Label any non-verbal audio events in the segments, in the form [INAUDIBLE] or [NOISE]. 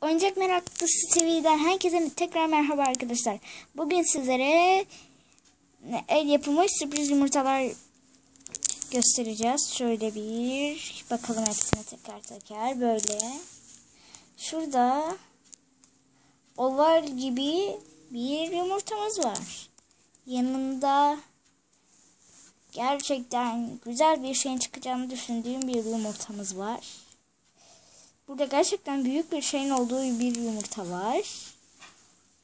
Oyuncak Meraklısı TV'den herkese tekrar merhaba arkadaşlar. Bugün sizlere el yapımı sürpriz yumurtalar göstereceğiz. Şöyle bir bakalım hepsine teker teker böyle. Şurada oval gibi bir yumurtamız var. Yanında gerçekten güzel bir şeyin çıkacağını düşündüğüm bir yumurtamız var. Burada gerçekten büyük bir şeyin olduğu bir yumurta var.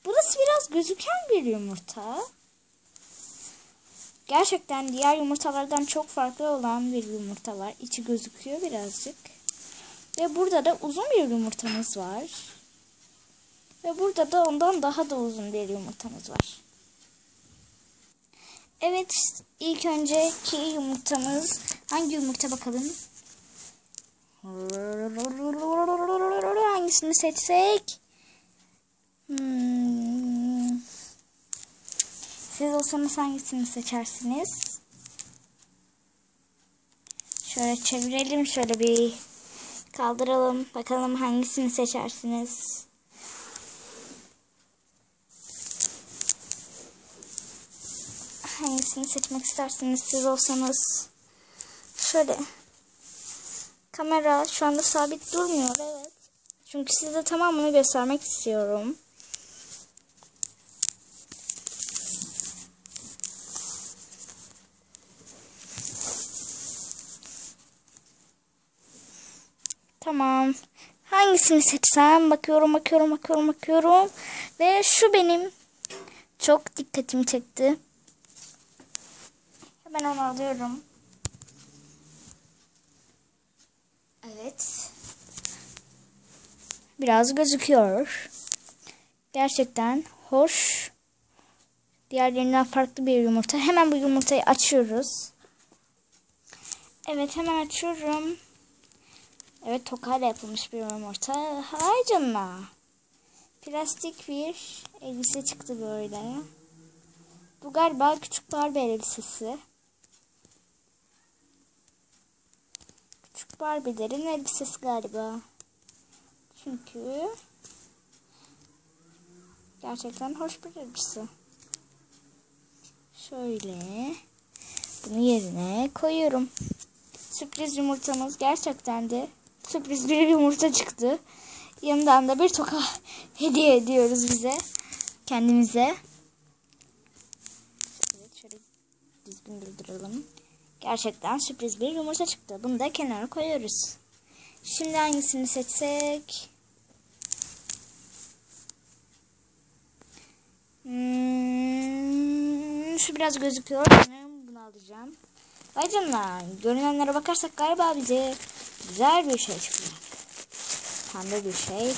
Burası biraz gözüken bir yumurta. Gerçekten diğer yumurtalardan çok farklı olan bir yumurta var. İçi gözüküyor birazcık. Ve burada da uzun bir yumurtamız var. Ve burada da ondan daha da uzun bir yumurtamız var. Evet ilk önceki yumurtamız hangi yumurta bakalım? Hangisini seçsek? Hmm. Siz olsanız hangisini seçersiniz? Şöyle çevirelim. Şöyle bir kaldıralım. Bakalım hangisini seçersiniz? Hangisini seçmek istersiniz siz olsanız? Şöyle Kamera şu anda sabit durmuyor evet. Çünkü size tamamını göstermek istiyorum. Tamam. Hangisini seçsem bakıyorum bakıyorum bakıyorum bakıyorum. Ve şu benim çok dikkatimi çekti. Hemen onu alıyorum. Evet. Biraz gözüküyor. Gerçekten hoş. Diğerlerinden farklı bir yumurta. Hemen bu yumurtayı açıyoruz. Evet hemen açıyorum. Evet tokayla yapılmış bir yumurta. Hay canına. Plastik bir elbise çıktı böyle. Bu galiba küçük Barbie elbisesi. Barbie'lerin elbisesi galiba. Çünkü gerçekten hoş bir elbise. Şöyle bunu yerine koyuyorum. Sürpriz yumurtamız gerçekten de sürpriz bir yumurta çıktı. Yanından da bir toka [LAUGHS] hediye ediyoruz bize. Kendimize. Evet şöyle düzgün durduralım. Gerçekten sürpriz bir yumurta çıktı. Bunu da kenara koyuyoruz. Şimdi hangisini seçsek? Hmm, şu biraz gözüküyor. Bunu alacağım. Vay canına. Görünenlere bakarsak galiba bize güzel bir şey çıkacak. Pembe bir şey.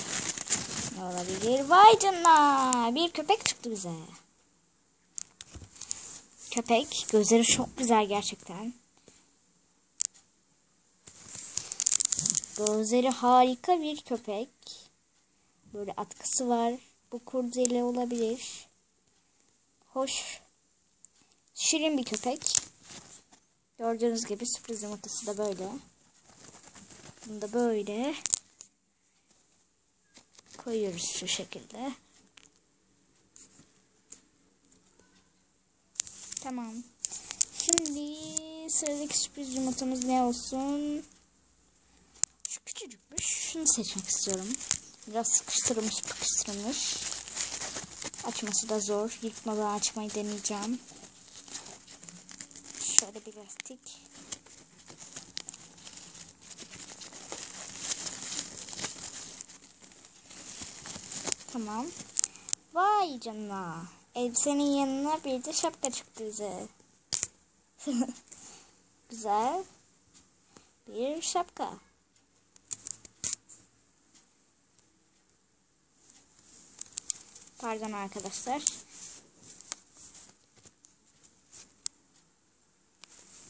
Ne olabilir? Vay canına. Bir köpek çıktı bize. Köpek. Gözleri çok güzel gerçekten. Gözleri harika bir köpek. Böyle atkısı var. Bu kurdele olabilir. Hoş. Şirin bir köpek. Gördüğünüz gibi sürpriz yumurtası da böyle. Bunu da böyle koyuyoruz şu şekilde. Tamam. Şimdi sıradaki sürpriz yumurtamız ne olsun? Şu küçücükmüş. Şunu seçmek istiyorum. Biraz sıkıştırılmış sıkıştırılmış. Açması da zor. Yırtmadan açmayı deneyeceğim. Şöyle bir lastik. Tamam. Vay canına. Elbisenin yanına bir de şapka çıktı bize. [LAUGHS] Güzel. Bir şapka. Pardon arkadaşlar.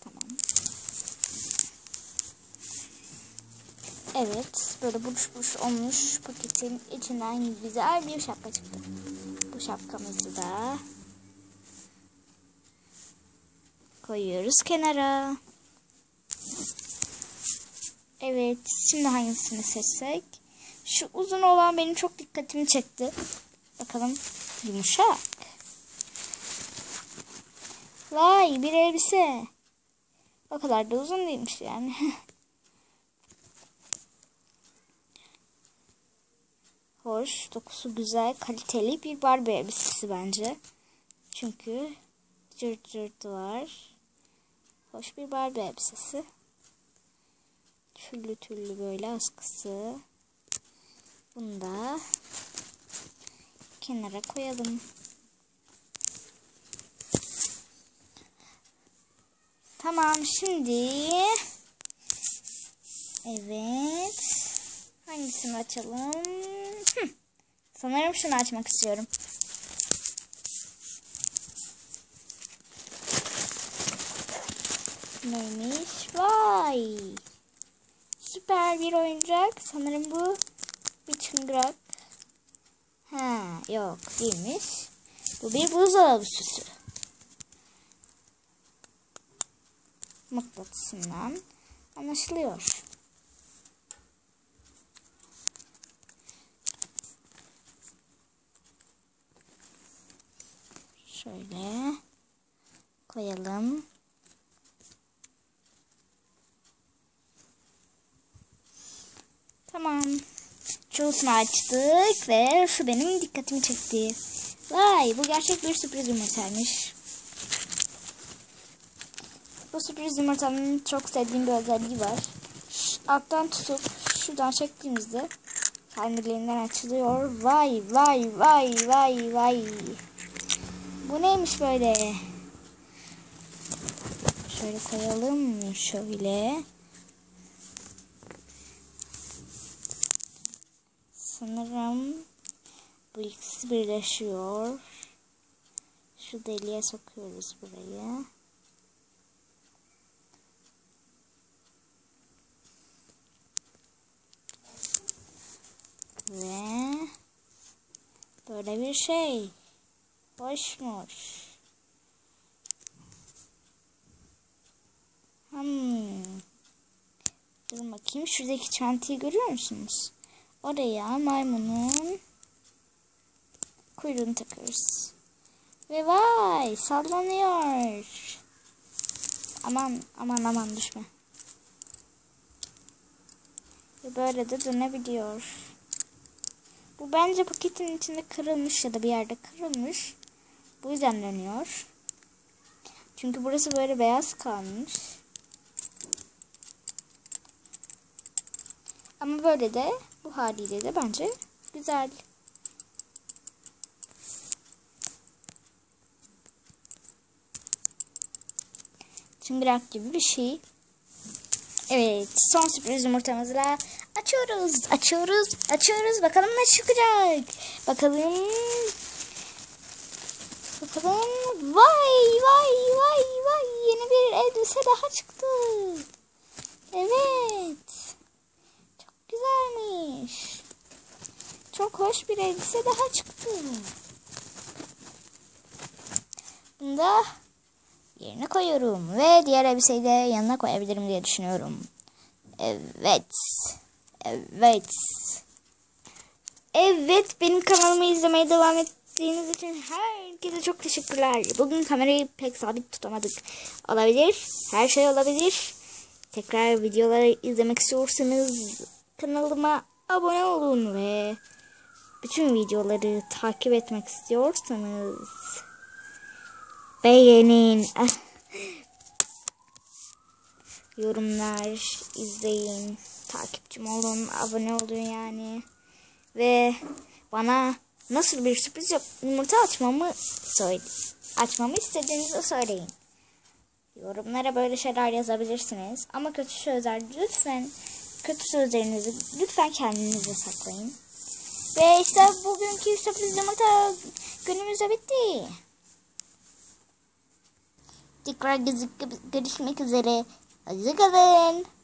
Tamam. Evet. Böyle buruş buruş olmuş paketin içinden güzel bir şapka çıktı. Şapkamızı da koyuyoruz kenara. Evet. Şimdi hangisini seçsek? Şu uzun olan benim çok dikkatimi çekti. Bakalım yumuşak. Vay bir elbise. O kadar da uzun değilmiş yani. [LAUGHS] Hoş, dokusu güzel, kaliteli bir Barbie elbisesi bence. Çünkü cırt cırt var. Hoş bir Barbie elbisesi. Tüllü tüllü böyle askısı. Bunu da kenara koyalım. Tamam şimdi evet hangisini açalım? Sanırım şunu açmak istiyorum. Neymiş? Vay! Süper bir oyuncak. Sanırım bu bir çıngırak. Ha, yok değilmiş. Bu bir buzdolabı süsü. Mıknatısından anlaşılıyor. Şöyle koyalım. Tamam. Çoğusunu açtık ve şu benim dikkatimi çekti. Vay bu gerçek bir sürpriz yumurtaymış. Bu sürpriz yumurtanın çok sevdiğim bir özelliği var. Ş alttan tutup şuradan çektiğimizde kendiliğinden açılıyor. Vay vay vay vay vay. Bu neymiş böyle? Şöyle koyalım şöyle. Sanırım bu ikisi birleşiyor. Şu deliğe sokuyoruz burayı. Ve böyle bir şey. Hoşmuş. Hmm. Durun bakayım. Şuradaki çantayı görüyor musunuz? Oraya maymunun kuyruğunu takıyoruz. Ve vay sallanıyor. Aman aman aman düşme. Ve böyle de dönebiliyor. Bu bence paketin içinde kırılmış ya da bir yerde kırılmış. Bu yüzden dönüyor. Çünkü burası böyle beyaz kalmış. Ama böyle de bu haliyle de bence güzel. Çıngırak gibi bir şey. Evet son sürpriz yumurtamızla açıyoruz. Açıyoruz. Açıyoruz. Bakalım ne çıkacak. Bakalım. Bakalım. Vay vay vay vay. Yeni bir elbise daha çıktı. Evet. Çok güzelmiş. Çok hoş bir elbise daha çıktı. Bunu da yerine koyuyorum. Ve diğer elbiseyi de yanına koyabilirim diye düşünüyorum. Evet. Evet. Evet benim kanalımı izlemeye devam ettiğiniz için herkese çok teşekkürler. Bugün kamerayı pek sabit tutamadık. Olabilir. Her şey olabilir. Tekrar videoları izlemek istiyorsanız kanalıma abone olun ve bütün videoları takip etmek istiyorsanız beğenin. Yorumlar izleyin. Takipçim olun. Abone olun yani. Ve bana nasıl bir sürpriz yumurta açmamı söyle açmamı istediğinizi söyleyin. Yorumlara böyle şeyler yazabilirsiniz. Ama kötü sözler lütfen kötü sözlerinizi lütfen kendinize saklayın. Ve işte bugünkü sürpriz yumurta günümüz bitti. Tekrar görüşmek üzere. Hoşçakalın.